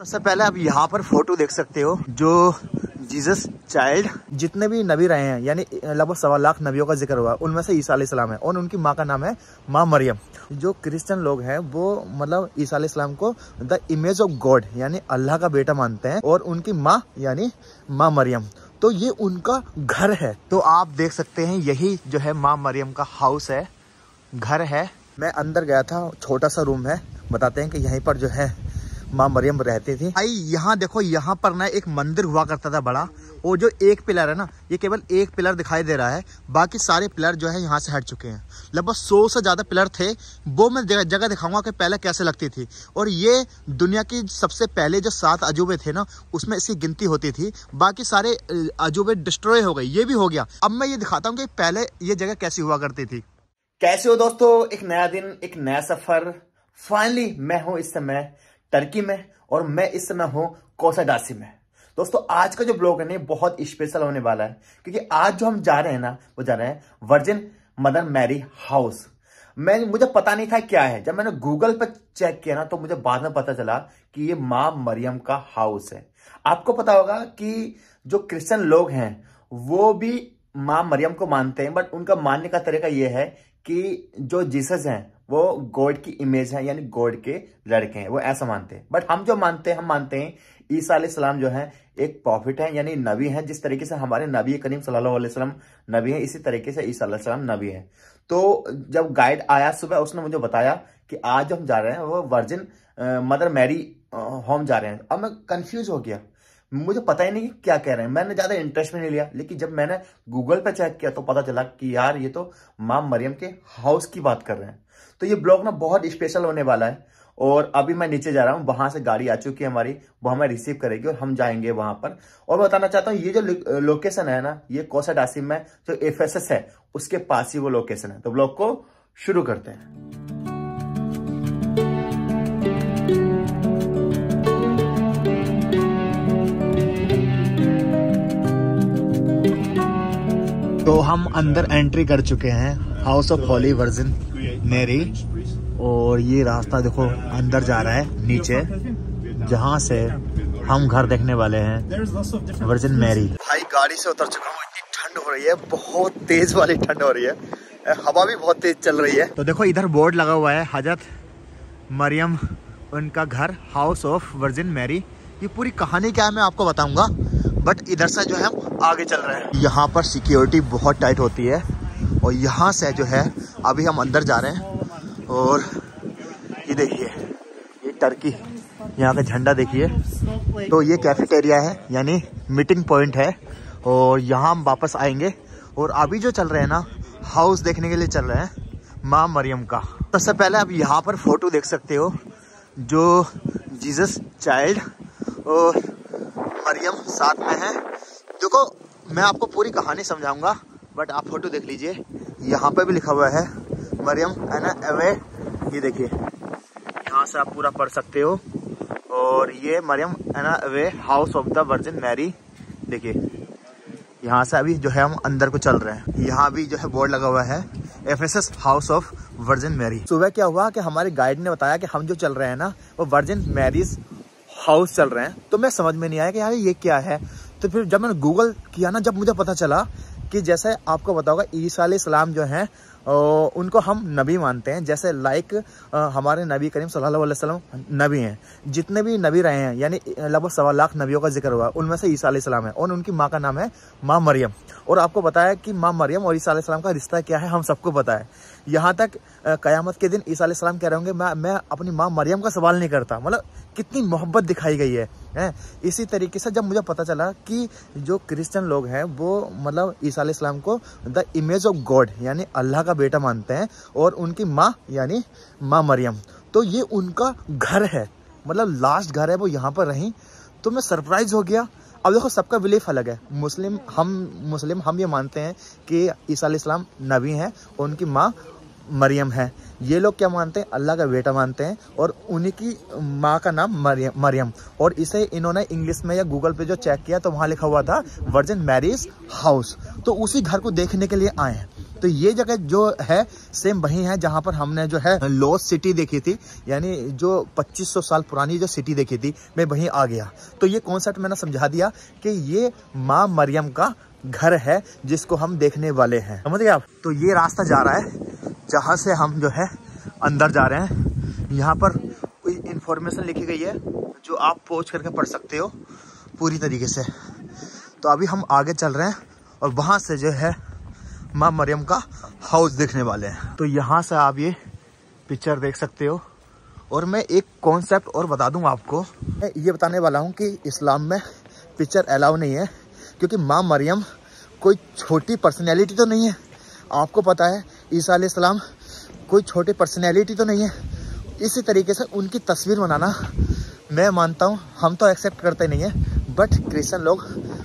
सबसे पहले आप यहाँ पर फ़ोटो देख सकते हो, जो जीसस चाइल्ड जितने भी नबी रहे हैं, यानी लगभग सवा लाख नबियों का ज़िक्र हुआ, उनमें से ईसा सलाम है और उनकी माँ का नाम है माँ मरियम। जो क्रिश्चियन लोग हैं, वो मतलब ईसा सलाम को द इमेज ऑफ़ गॉड, यानी अल्लाह का बेटा मानते हैं, और उनकी माँ, यानी माँ मरियम। तो ये उनका घर है। तो आप देख सकते हैं, यही जो है माँ मरियम का हाउस है, घर है। मैं अंदर गया था, छोटा सा रूम है, बताते हैं कि यहीं पर जो है माँ मरियम रहती थी। भाई, यहाँ देखो, यहाँ पर ना एक मंदिर हुआ करता था बड़ा। वो जो एक पिलर है ना, ये केवल एक पिलर दिखाई दे रहा है। बाकी सारे पिलर जो है यहाँ से हट चुके हैं। लगभग सौ से ज़्यादा पिलर थे। वो मैं जगह दिखाऊँगा कि पहले कैसे लगती थी। और ये दुनिया की सबसे पहले जो सात अजूबे थे ना, उसमें इसकी गिनती होती थी। बाकी सारे अजूबे डिस्ट्रॉय हो गए। ये भी हो गया। अब मैं ये दिखाता हूँ कि पहले ये जगह कैसी हुआ करती थी। कैसे हो दोस्तों? एक नया दिन, एक नया सफ़र। फाइनली मैं हूँ इस समय टर्की में और मैं इस समय हूँ कोसाडासी में। दोस्तों, आज का जो ब्लॉग है ना बहुत स्पेशल होने वाला है, क्योंकि आज जो हम जा रहे हैं ना, वो जा रहे हैं वर्जिन मदर मैरी हाउस मैं, मुझे पता नहीं था क्या है। जब मैंने गूगल पर चेक किया ना तो मुझे बाद में पता चला कि ये माँ मरियम का हाउस है। आपको पता होगा कि जो क्रिश्चियन लोग हैं, वो भी माँ मरियम को मानते हैं बट उनका मानने का तरीका ये है कि जो जीसस हैं वो गॉड की इमेज है, यानी गॉड के लड़के हैं, वो ऐसा मानते हैं। बट हम जो मानते हैं, हम मानते हैं, ईसा सलाम जो है, एक प्रॉफिट है, यानी नबी है, जिस तरीके से हमारे नबी करीम सल्लल्लाहु अलैहि वसल्लम नबी है, इसी तरीके से ईसा सलाम नबी है। तो जब गाइड आया सुबह, उसने मुझे बताया कि आज हम जा रहे हैं, वो वर्जिन मदर मैरी होम जा रहे हैं। अब मैं कंफ्यूज हो गया। मुझे पता ही नहीं क्या कह रहे हैं। मैंने ज़्यादा इंटरेस्ट में नहीं लिया, लेकिन जब मैंने गूगल पे चेक किया तो पता चला कि यार, ये तो माँ मरियम के हाउस की बात कर रहे हैं। तो ये ब्लॉग ना बहुत स्पेशल होने वाला है। और अभी मैं नीचे जा रहा हूँ, वहाँ से गाड़ी आ चुकी है हमारी, वो हमें रिसीव करेगी और हम जाएँगे वहाँ पर। और बताना चाहता हूँ, ये जो लोकेशन है ना, ये कोसा डासिम में जो एफएसएस है, उसके पास ही वो लोकेशन है। तो ब्लॉग को शुरू करते हैं। तो हम अंदर एंट्री कर चुके हैं हाउस ऑफ़ होली वर्जिन मेरी और ये रास्ता देखो अंदर जा रहा है नीचे जहाँ से हम घर देखने वाले हैं वर्जिन मेरी भाई गाड़ी से उतर चुका हूँ इतनी ठंड हो रही है बहुत तेज वाली ठंड हो रही है। हवा भी बहुत तेज चल रही है। तो देखो इधर बोर्ड लगा हुआ है हज़रत मरियम उनका घर हाउस ऑफ़ वर्जिन मैरी ये पूरी कहानी क्या है मैं आपको बताऊँगा बट इधर से जो है हम आगे चल रहे हैं। यहाँ पर सिक्योरिटी बहुत टाइट होती है। और यहाँ से जो है, अभी हम अंदर जा रहे हैं और ये देखिए, ये टर्की, यहाँ का झंडा देखिए। तो ये कैफेटेरिया है, यानी मीटिंग पॉइंट है और यहाँ हम वापस आएँगे और अभी जो चल रहे हैं ना हाउस देखने के लिए चल रहे हैं, माँ मरियम का। सबसे पहले आप यहाँ पर फ़ोटो देख सकते हो, जो जीसस चाइल्ड और मरियम साथ में है। देखो, मैं आपको पूरी कहानी समझाऊँगा बट आप फ़ोटो देख लीजिए। यहाँ पे भी लिखा हुआ है, मरियम एना अवे ये देखिए, यहाँ से आप पूरा पढ़ सकते हो। और ये Meryem Ana away house of the Virgin Mary देखिए, यहाँ से अभी जो है हम अंदर को चल रहे हैं। यहाँ भी जो है बोर्ड लगा हुआ है F S S house of Virgin Mary सुबह क्या हुआ कि हमारे गाइड ने बताया कि हम जो चल रहे हैं ना, वो वर्जिन मैरीज हाउस चल रहे हैं। तो मैं समझ में नहीं आया कि यार ये क्या है। तो फिर जब मैंने गूगल किया ना, जब मुझे पता चला कि जैसे आपको बताओगा ईसा सलाम जो हैं उनको हम नबी मानते हैं। जैसे लाइक हमारे नबी करीम सल्लल्लाहु अलैहि वसल्लम नबी हैं। जितने भी नबी रहे हैं, यानी लगभग सवा लाख नबियों का ज़िक्र हुआ, उनमें से ईसा सलाम है और उनकी माँ का नाम है माँ मरियम। और आपको बताया कि माँ मरियम और ईसा सलाम का रिश्ता क्या है, हम सबको पता है। यहाँ तक क़यामत के दिन ईसा सलाम कह रहे होंगे, मैं मैं अपनी माँ मरियम का सवाल नहीं करता। मतलब कितनी मोहब्बत दिखाई गई है, हैं? इसी तरीके से जब मुझे पता चला कि जो क्रिश्चियन लोग हैं, वो मतलब ईसा इस्लाम को द इमेज ऑफ़ गॉड, यानी अल्लाह का बेटा मानते हैं, और उनकी माँ, यानी माँ मरियम। तो ये उनका घर है। मतलब लास्ट घर है वो यहाँ पर रहीं। तो मैं सरप्राइज़ हो गया। अब देखो, सबका बिलीफ अलग है। मुस्लिम, हम मुस्लिम, हम ये मानते हैं कि ईसा इस्लाम नबी हैं, उनकी माँ मरियम है। ये लोग क्या मानते हैं? अल्लाह का बेटा मानते हैं और उन्हीं की माँ का नाम मरियम मरियम। और इसे इन्होंने इंग्लिश में या गूगल पे जो चेक किया तो वहाँ लिखा हुआ था वर्जिन मैरिज हाउस तो उसी घर को देखने के लिए आए हैं। तो ये जगह जो है सेम वही है जहाँ पर हमने जो है लॉस सिटी देखी थी। यानी जो 2500 साल पुरानी जो सिटी देखी थी, मैं वहीं आ गया। तो ये कॉन्सेप्ट मैंने समझा दिया कि ये माँ मरियम का घर है जिसको हम देखने वाले हैं। समझ गए आप? तो ये रास्ता जा रहा है। जहाँ से हम जो है अंदर जा रहे हैं। यहाँ पर कोई इंफॉर्मेशन लिखी गई है जो आप पोच करके पढ़ सकते हो पूरी तरीके से। तो अभी हम आगे चल रहे हैं और वहाँ से जो है माँ मरियम का हाउस देखने वाले हैं। तो यहाँ से आप ये पिक्चर देख सकते हो। और मैं एक कॉन्सेप्ट और बता दूँ आपको। मैं ये बताने वाला हूँ कि इस्लाम में पिक्चर अलाउ नहीं है, क्योंकि माँ मरियम कोई छोटी पर्सनैलिटी तो नहीं है। आपको पता है ईसा इस्लाम कोई छोटी पर्सनैलिटी तो नहीं है। इसी तरीके से उनकी तस्वीर बनाना मैं मानता हूँ, हम तो एक्सेप्ट करते नहीं हैं बट क्रिश्चन लोग,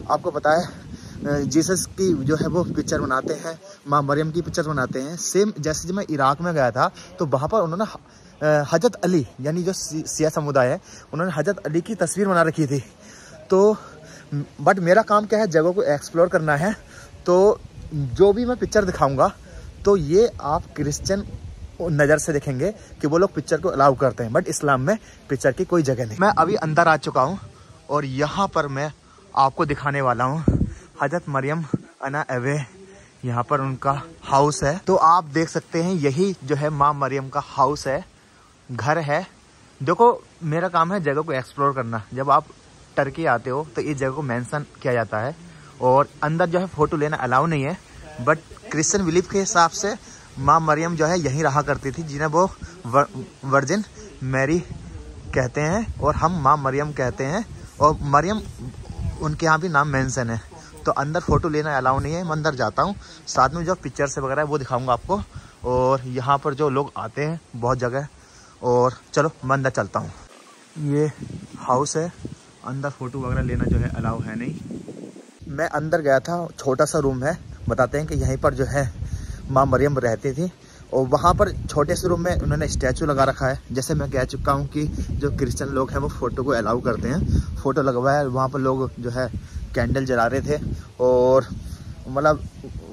आपको पता है जीसस की जो है वो पिक्चर बनाते हैं, माँ मरियम की पिक्चर बनाते हैं। सेम जैसे जब मैं इराक में गया था तो वहाँ पर उन्होंने हज़रत अली, यानी जो सिया समुदाय है, उन्होंने हज़रत अली की तस्वीर बना रखी थी। तो बट मेरा काम क्या है, जगह को एक्सप्लोर करना है। तो जो भी मैं पिक्चर दिखाऊँगा तो ये आप क्रिश्चियन नज़र से देखेंगे कि वो लोग पिक्चर को अलाउ करते हैं बट इस्लाम में पिक्चर की कोई जगह नहीं। मैं अभी अंदर आ चुका हूँ और यहाँ पर मैं आपको दिखाने वाला हूँ। हज़रत मरियम अना एवे यहाँ पर उनका हाउस है। तो आप देख सकते हैं, यही जो है माँ मरियम का हाउस है। घर है। देखो, मेरा काम है जगह को एक्सप्लोर करना। जब आप टर्की आते हो तो इस जगह को मेंशन किया जाता है। और अंदर जो है फ़ोटो लेना अलाउ नहीं है। बट क्रिश्चियन बिलीफ के हिसाब से माँ मरियम जो है यहीं रहा करती थी, जिन्हें वो वर्जिन मैरी कहते हैं और हम माँ मरियम कहते हैं। और मरियम, उनके यहाँ भी नाम मेंशन है। तो अंदर फ़ोटो लेना अलाउ नहीं है, मैं अंदर जाता हूँ। साथ में जो पिक्चर्स वगैरह, वो दिखाऊँगा आपको। और यहाँ पर जो लोग आते हैं, बहुत जगह। और चलो, मैं अंदर चलता हूँ। ये हाउस है। अंदर फ़ोटो वगैरह लेना जो है अलाउ है नहीं। मैं अंदर गया था, छोटा सा रूम है। बताते हैं कि यहीं पर जो है माँ मरियम रहती थी और वहाँ पर छोटे से रूम में उन्होंने स्टैचू लगा रखा है। जैसे मैं कह चुका हूँ कि जो क्रिश्चियन लोग हैं वो फ़ोटो को अलाउ करते हैं। फ़ोटो लगवाया वहाँ पर लोग जो है कैंडल जला रहे थे और मतलब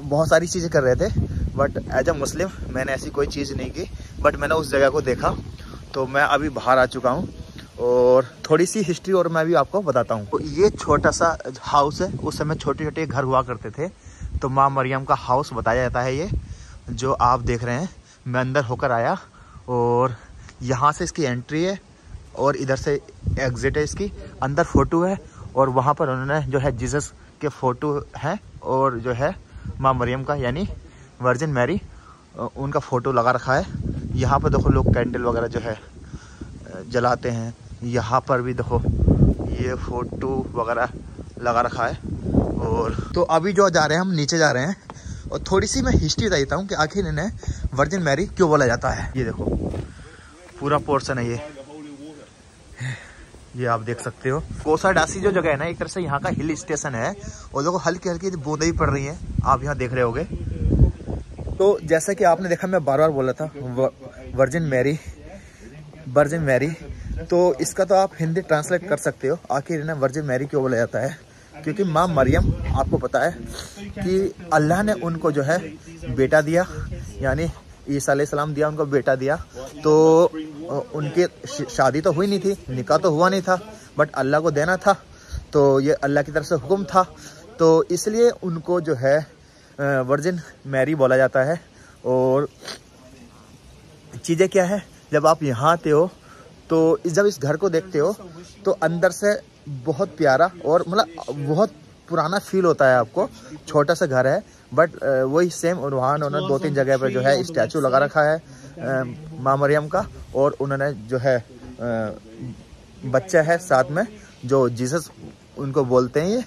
बहुत सारी चीज़ें कर रहे थे। बट एज अ मुस्लिम मैंने ऐसी कोई चीज़ नहीं की। बट मैंने उस जगह को देखा तो मैं अभी बाहर आ चुका हूँ और थोड़ी सी हिस्ट्री और मैं भी आपको बताता हूँ। तो ये छोटा सा हाउस है, उस समय छोटे छोटे घर हुआ करते थे। तो माँ मरियम का हाउस बताया जाता है ये, जो आप देख रहे हैं। मैं अंदर होकर आया और यहाँ से इसकी एंट्री है और इधर से एग्ज़िट है इसकी। अंदर फ़ोटो है और वहाँ पर उन्होंने जो है जीसस के फ़ोटो हैं और जो है माँ मरियम का, यानी वर्जिन मैरी उनका फ़ोटो लगा रखा है। यहाँ पर देखो लोग कैंडल वगैरह जो है जलाते हैं। यहाँ पर भी देखो ये फ़ोटो वगैरह लगा रखा है। और तो अभी जो जा रहे हैं, हम नीचे जा रहे हैं और थोड़ी सी मैं हिस्ट्री बता देता हूँ कि आखिर इन्हें वर्जिन मैरी क्यों बोला जाता है। ये देखो, पूरा पोर्सन है ये। ये आप देख सकते हो। कोसा डासी जो जगह है ना, एक तरह से यहाँ का हिल स्टेशन है और देखो हल्की हल्की बूंदे ही पड़ रही हैं। आप यहाँ देख रहे होगे। तो जैसा कि आपने देखा, मैं बार बार बोला था वर्जिन मैरी वर्जिन मैरी तो इसका तो आप हिंदी ट्रांसलेट कर सकते हो, आखिर इन्हें वर्जिन मैरी क्यों बोला जाता है? क्योंकि माँ मरियम, आपको पता है कि अल्लाह ने उनको जो है बेटा दिया, यानी ईसा सलाम दिया, उनको बेटा दिया। तो उनकी शादी तो हुई नहीं थी, निकाह तो हुआ नहीं था बट अल्लाह को देना था तो ये अल्लाह की तरफ़ से हुक्म था। तो इसलिए उनको जो है वर्जिन मैरी बोला जाता है। और चीज़ें क्या है? जब आप यहाँ आते हो तो जब इस घर को देखते हो तो अंदर से बहुत प्यारा और मतलब बहुत पुराना फील होता है आपको। छोटा सा घर है बट वही सेम वहाँ उन्होंने दो तीन जगह पर जो है स्टैचू लगा रखा है माँ मरियम का, और उन्होंने जो है बच्चा है साथ में, जो जीसस उनको बोलते हैं ये।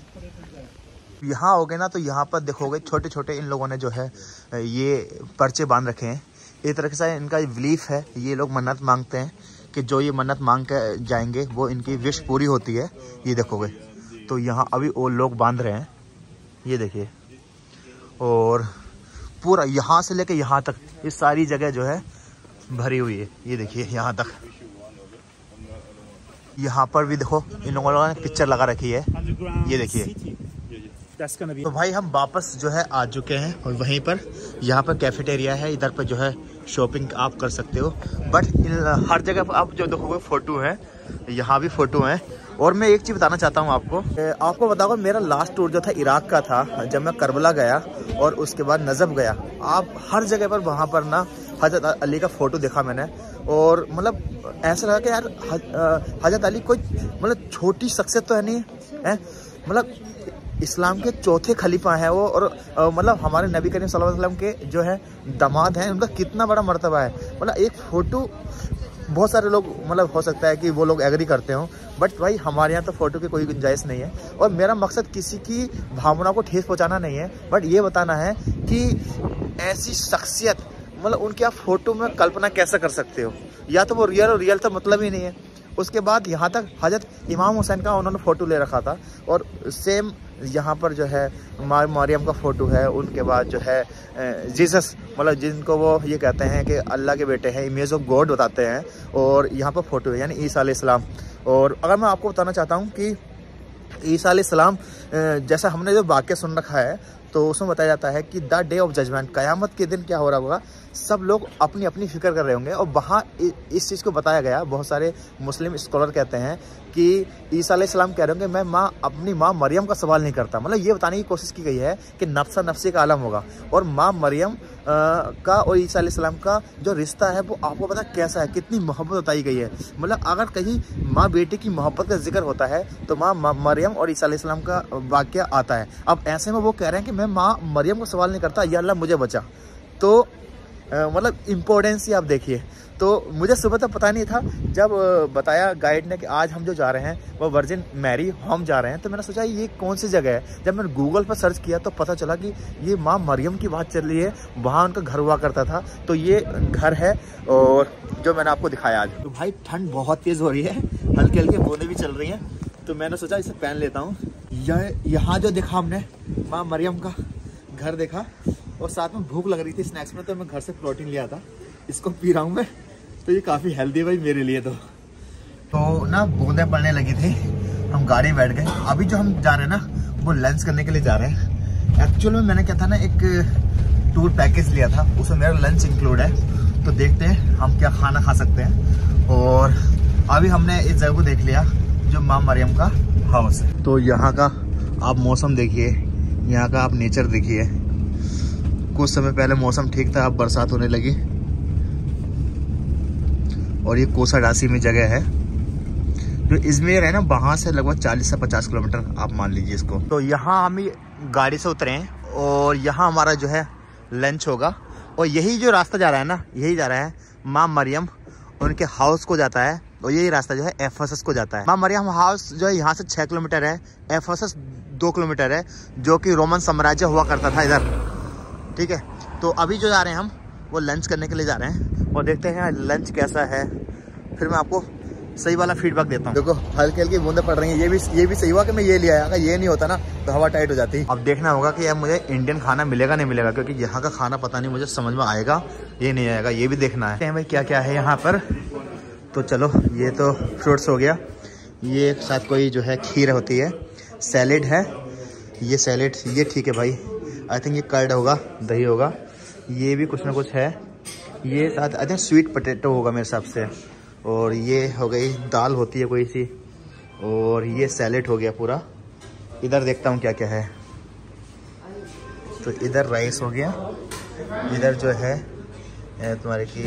यहाँ हो गए ना तो यहाँ पर देखोगे छोटे छोटे इन लोगों ने जो है, ये पर्चे बाँध रखे हैं। एक तरह से इनका बिलीफ है, ये लोग मन्नत मांगते हैं। कि जो ये मन्नत मांग के जाएँगे, वो इनकी विश पूरी होती है। ये देखोगे। तो यहाँ अभी वो लोग बाँध रहे हैं। ये देखिए। और पूरा यहाँ से लेके यहाँ तक, ये सारी जगह जो है, भरी हुई है। ये देखिए, यहाँ तक। यहाँ पर भी देखो, इन लोगों ने पिक्चर लगा रखी है। ये देखिए। तो भाई हम वापस जो है आ चुके हैं, और वहीं पर यहाँ पर कैफेटेरिया है, इधर पर जो है शॉपिंग आप कर सकते हो। बट हर जगह पर आप जो देखोगे फ़ोटो है, यहाँ भी फ़ोटो हैं। और मैं एक चीज़ बताना चाहता हूँ आपको। आपको बताओ मेरा लास्ट टूर जो था इराक का था, जब मैं करबला गया और उसके बाद नजब गया। आप हर जगह पर वहाँ पर ना हज़रत अली का फ़ोटो देखा मैंने। और मतलब ऐसा लगा कि यार हज़रत अली कोई मतलब छोटी शख्सियत तो है नहीं, है? मतलब इस्लाम के चौथे खलीफा हैं वो और मतलब हमारे नबी करीम वसल्लम के जो है दामाद हैं, उनका कितना बड़ा मर्तबा है। मतलब एक फ़ोटो, बहुत सारे लोग मतलब हो सकता है कि वो लोग एग्री करते हों बट भाई हमारे यहाँ तो फ़ोटो की कोई गुंजाइश नहीं है। और मेरा मकसद किसी की भावना को ठेस पहुँचाना नहीं है बट ये बताना है कि ऐसी शख्सियत मतलब उनकी आप फ़ोटो में कल्पना कैसे कर सकते हो? या तो वो रियल और रियल तो मतलब ही नहीं है। उसके बाद यहाँ तक हज़रत इमाम हुसैन का उन्होंने फ़ोटो ले रखा था और सेम यहाँ पर जो है मारियम का फ़ोटो है, उनके बाद जो है जीसस मतलब जिनको वो ये कहते हैं कि अल्लाह के बेटे हैं, इमेज ऑफ़ गॉड बताते हैं और यहाँ पर फ़ोटो है, यानी ईसा इस्लाम और अगर मैं आपको बताना चाहता हूँ कि ईसा इस्लाम जैसा हमने जो वाक्य सुन रखा है तो उसमें बताया जाता है कि द डे ऑफ़ जजमेंट, क़यामत के दिन क्या हो रहा होगा, सब लोग अपनी अपनी फ़िक्र कर रहे होंगे। और वहाँ इस चीज़ को बताया गया, बहुत सारे मुस्लिम स्कॉलर कहते हैं कि ईसा सलाम कह रहे होंगे, मैं माँ, अपनी माँ मरियम का सवाल नहीं करता। मतलब ये बताने की कोशिश की गई है कि नफसा नफसी का आलम होगा। और माँ मरियम का और ईसा सलाम का जो रिश्ता है, वो आपको पता कैसा है, कितनी मोहब्बत बताई गई है। मतलब अगर कहीं माँ बेटे की मोहब्बत का ज़िक्र होता है तो माँ मरियम और ईसा सलाम का वाक्य आता है। अब ऐसे में वो कह रहे हैं कि मैं माँ मरियम को सवाल नहीं करता, या अल्लाह मुझे बचा। तो मतलब इम्पोर्टेंस ही आप देखिए। तो मुझे सुबह तक पता नहीं था, जब बताया गाइड ने कि आज हम जो जा रहे हैं, वो वर्जिन मैरी होम जा रहे हैं तो मैंने सोचा ये कौन सी जगह है? जब मैंने गूगल पर सर्च किया तो पता चला कि ये माँ मरियम की बात चल रही है, वहाँ उनका घर हुआ करता था तो ये घर है और जो मैंने आपको दिखाया आज। तो भाई ठंड बहुत तेज़ हो रही है हल्की हल्की बूंदें भी चल रही हैं तो मैंने सोचा इसे पहन लेता हूँ। यह जो देखा हमने, माँ मरियम का घर देखा, और साथ में भूख लग रही थी स्नैक्स में तो मैं घर से प्रोटीन लिया था। इसको पी रहा हूँ मैं तो ये काफ़ी हेल्दी भाई मेरे लिए तो। तो ना, बूंदें पड़ने लगी थी, हम गाड़ी बैठ गए। अभी जो हम जा रहे हैं ना, वो लंच करने के लिए जा रहे हैं। एक्चुअल में मैंने क्या था ना, एक टूर पैकेज लिया था, उसमें मेरा लंच इंक्लूड है। तो देखते हैं, हम क्या खाना खा सकते हैं। और अभी हमने इस जगह को देख लिया, जो माँ मरियम का। हाउस है। तो यहाँ का आप मौसम देखिए, यहाँ का आप नेचर देखिए। कुछ समय पहले मौसम ठीक था, अब बरसात होने लगी। और ये कोसा डासी में जगह है। जो इजमेर है ना, वहाँ से लगभग 40 से 50 किलोमीटर आप मान लीजिए इसको। तो यहाँ हम गाड़ी से उतरे हैं, और यहाँ हमारा जो है लंच होगा। और यही जो रास्ता जा रहा है ना, यही जा रहा है माँ मरियम उनके हाउस को जाता है। और यही रास्ता जो है एफ़ को जाता है। माँ मरियम हाउस जो है यहाँ से छः किलोमीटर है। एफ़ दो किलोमीटर है जो कि रोमन साम्राज्य हुआ करता था इधर। ठीक है? तो अभी जो जा रहे हैं हम वो लंच करने के लिए जा रहे हैं और देखते हैं लंच कैसा है। फिर मैं आपको सही वाला फीडबैक देता हूँ। देखो हल्की हल्की बूंदे पड़ रही है। ये भी ये भी सही हुआ कि मैं ये लिया अगर ये नहीं होता ना तो हवा टाइट हो जाती। अब देखना होगा कि यार मुझे इंडियन खाना मिलेगा नहीं मिलेगा क्योंकि यहाँ का खाना पता नहीं मुझे समझ में आएगा ये नहीं आएगा ये भी देखना है। भाई क्या क्या है यहाँ पर? तो चलो, ये तो फ्रूट्स हो गया। ये साथ कोई जो है खीर होती है, सैलेड है। ये सैलेड, ये ठीक है भाई। आई थिंक ये कर्ड होगा, दही होगा। ये भी कुछ ना कुछ है। ये साथ आई थिंक स्वीट पटेटो होगा मेरे हिसाब से। और ये हो गई, दाल होती है कोई सी। और ये सैलेड हो गया पूरा। इधर देखता हूँ क्या क्या है। तो इधर राइस हो गया। इधर जो है तुम्हारे की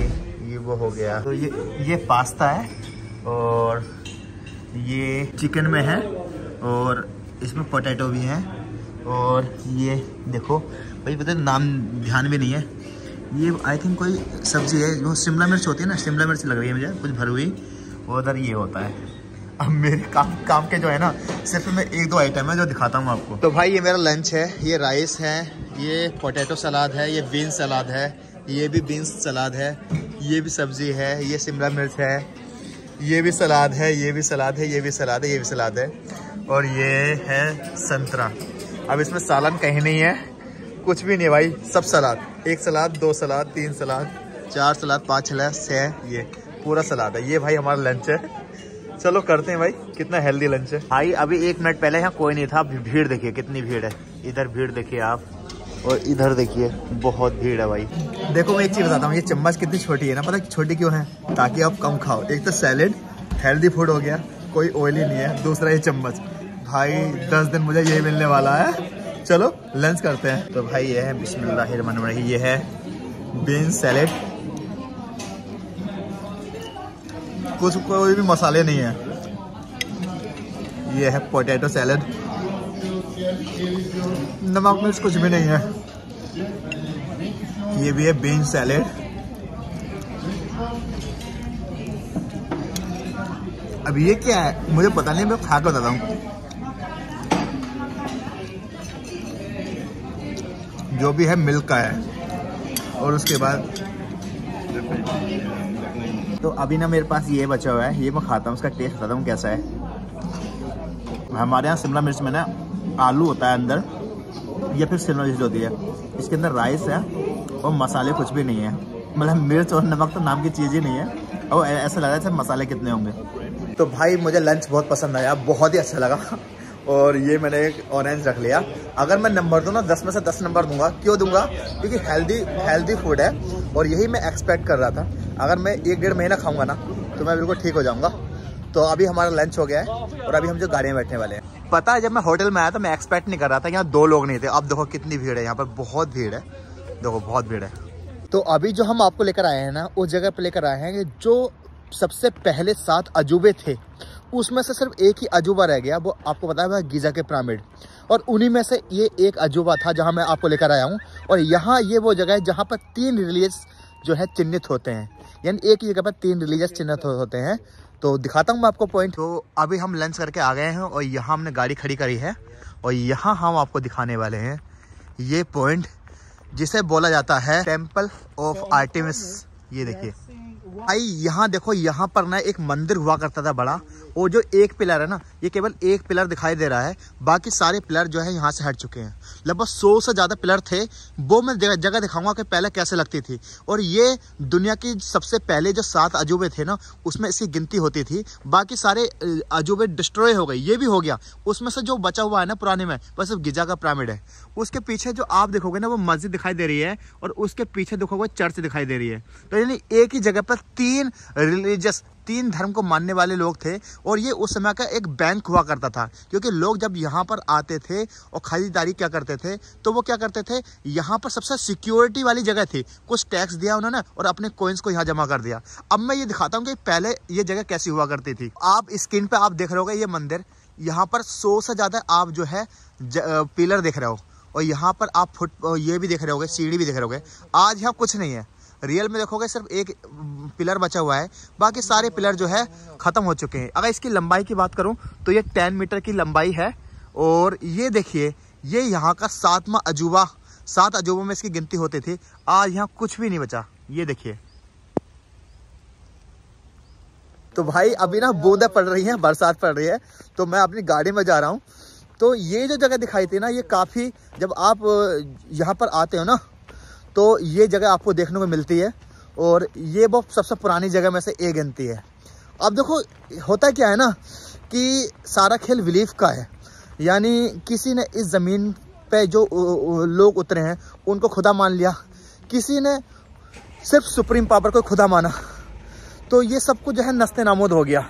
ये वो हो गया। तो ये ये पास्ता है और ये चिकन में है और इसमें पोटैटो भी है और ये देखो, भाई पता नाम ध्यान में नहीं है। ये आई थिंक कोई सब्ज़ी है, जो शिमला मिर्च होती है ना, शिमला मिर्च लग रही है मुझे, कुछ भर हुई। और उधर ये होता है। अब मेरे काम काम के जो है ना, सिर्फ़ मैं एक दो आइटम है जो दिखाता हूँ आपको। तो भाई ये मेरा लंच है, ये राइस है, ये पोटैटो सलाद है, ये बीन सलाद है। ये भी बीन्स सलाद है, ये भी सब्ज़ी है, ये शिमला मिर्च है, ये भी सलाद है, ये भी सलाद है, ये भी सलाद है, ये भी सलाद है, और ये है संतरा। अब इसमें सालन कहीं नहीं है, कुछ भी नहीं भाई, सब सलाद। एक सलाद, दो सलाद, तीन सलाद, चार सलाद, पाँच सलाद छः ये पूरा सलाद है। ये भाई हमारा लंच है। चलो करते हैं भाई, कितना हेल्दी लंच है। भाई, अभी एक मिनट पहले यहाँ कोई नहीं था भीड़ देखिए, कितनी भीड़ है। इधर भीड़ देखिए आप। और इधर देखिए, बहुत भीड़ है भाई। देखो, मैं एक चीज़ बताता हूँ, ये चम्मच कितनी छोटी है ना, पता छोटी क्यों है? ताकि आप कम खाओ। एक तो सैलेड हेल्दी फ़ूड हो गया, कोई ऑयली नहीं है। दूसरा ये चम्मच। भाई, दस दिन मुझे यही मिलने वाला है। चलो लंच करते हैं। तो भाई, ये है बिस्मिल्लाह ये है बीन सैलेड कुछ कोई भी मसाले नहीं है। ये है पोटैटो सैलड नमक मिर्च कुछ भी नहीं है। ये भी है बीन सैलेड अब ये क्या है? मुझे पता नहीं, मैं खा कर बताता हूँ। जो भी है मिल्क का है। और उसके बाद तो अभी ना मेरे पास ये बचा हुआ है। ये मैं खाता हूँ, उसका टेस्ट बताता हूँ कैसा है। हमारे यहाँ शिमला मिर्च में ना आलू होता है अंदर। या फिर मिर्च होती है, इसके अंदर राइस है और मसाले कुछ भी नहीं है। मतलब मिर्च और नमक तो नाम की चीज़ ही नहीं है। और ऐसा लग रहा है मसाले कितने होंगे। तो भाई मुझे लंच बहुत पसंद आया, बहुत ही अच्छा लगा। और ये मैंने एक ऑरेंज रख लिया। अगर मैं नंबर दूँ ना, दस में से दस नंबर दूँगा। क्यों दूँगा? क्योंकि हेल्दी हेल्दी फ़ूड है। और यही मैं एक्सपेक्ट कर रहा था। अगर मैं एक डेढ़ महीना खाऊँगा ना तो मैं बिल्कुल ठीक हो जाऊँगा। तो अभी हमारा लंच हो गया है और अभी हम जो गाड़ी में बैठने वाले हैं। पता है, जब मैं होटल में आया था, मैं एक्सपेक्ट नहीं कर रहा था यहाँ दो लोग नहीं थे। अब देखो कितनी भीड़ है, यहाँ पर बहुत भीड़ है। देखो, बहुत भीड़ है। तो अभी जो हम आपको लेकर आए हैं ना, उस जगह पर लेकर आए हैं जो सबसे पहले सात अजूबे थे, उसमें से सिर्फ़ एक ही अजूबा रह गया, वो आपको पता है गीजा के पिरामिड और उन्हीं में से ये एक अजूबा था जहाँ मैं आपको लेकर आया हूँ। और यहाँ ये वो जगह है जहाँ पर तीन रिलीजियस जो है, चिन्हित होते हैं। यानी एक ही जगह पर तीन रिलीजियस चिन्हित होते हैं। तो दिखाता हूँ मैं आपको पॉइंट तो अभी हम लंच करके आ गए हैं और यहाँ हमने गाड़ी खड़ी करी है और यहाँ हम आपको दिखाने वाले हैं ये पॉइंट जिसे बोला जाता है टेंपल ऑफ़ आर्टिमिस ये देखिए। भाई, यहाँ देखो, यहाँ पर ना एक मंदिर हुआ करता था बड़ा। वो जो एक पिलर है ना, ये केवल एक पिलर दिखाई दे रहा है। बाकी सारे पिलर जो है यहाँ से हट चुके हैं। लगभग सौ से ज़्यादा पिलर थे। वो मैं जगह दिखाऊँगा कि पहले कैसे लगती थी। और ये दुनिया की सबसे पहले जो सात अजूबे थे ना, उसमें इसकी गिनती होती थी। बाकी सारे अजूबे डिस्ट्रॉय हो गए। ये भी हो गया। उसमें से जो बचा हुआ है ना पुराने में बस सिर्फ़ गिजा का पिरामिड है। उसके पीछे जो आप देखोगे ना, वो मस्जिद दिखाई दे रही है। और उसके पीछे देखोगे, चर्च दिखाई दे रही है। तो यानी एक ही जगह पर तीन रिलीजियस तीन धर्म को मानने वाले लोग थे और ये उस समय का एक बैंक हुआ करता था। क्योंकि लोग जब यहाँ पर आते थे और खरीदारी क्या करते थे तो वो क्या करते थे, यहाँ पर सबसे सिक्योरिटी वाली जगह थी। कुछ टैक्स दिया उन्होंने और अपने कोइंस को यहाँ जमा कर दिया। अब मैं ये दिखाता हूँ कि पहले ये जगह कैसी हुआ करती थी। आप स्क्रीन पर आप देख रहे हो ये मंदिर। यहाँ पर सौ से ज़्यादा आप जो है पिलर देख रहे हो। और यहाँ पर आप फुट ये भी देख रहे होगे, सीढ़ी भी देख रहे होगे। आज यहाँ कुछ नहीं है। रियल में देखोगे सिर्फ़ एक पिलर बचा हुआ है, बाकी सारे पिलर जो है ख़त्म हो चुके हैं। अगर इसकी लंबाई की बात करूँ तो ये टेन मीटर की लंबाई है, और ये देखिए, ये यहाँ का सातवा अजूबा, सात अजूबों में इसकी गिनती होती थी, आज यहाँ कुछ भी नहीं बचा। ये देखिए। तो भाई, अभी ना बूंदे पड़ रही हैं, बरसात पड़ रही है तो मैं अपनी गाड़ी में जा रहा हूँ। तो ये जो जगह दिखाई थी ना, ये काफ़ी, जब आप यहाँ पर आते हो ना तो ये जगह आपको देखने को मिलती है और ये वो सबसे पुरानी जगह में से एक गिनती है। अब देखो, होता क्या है ना कि सारा खेल बिलीफ का है। यानी किसी ने इस ज़मीन पे जो लोग उतरे हैं, उनको खुदा मान लिया। किसी ने सिर्फ़ सुप्रीम पावर को खुदा माना। तो ये सब कुछ जो है नस्ते नामोद हो गया।